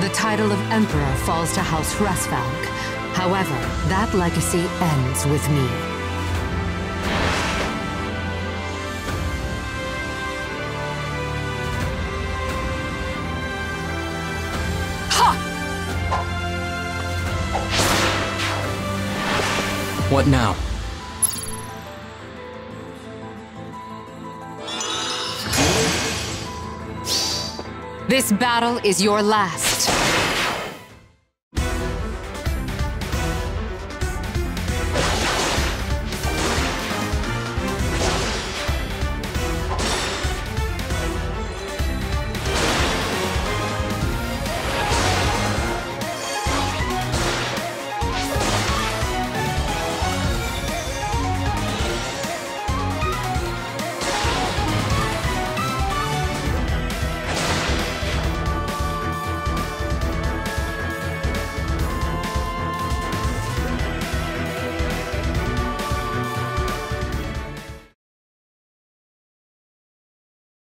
The title of Emperor falls to House Hresvelg. However, that legacy ends with me. Ha! What now? This battle is your last. Thanks.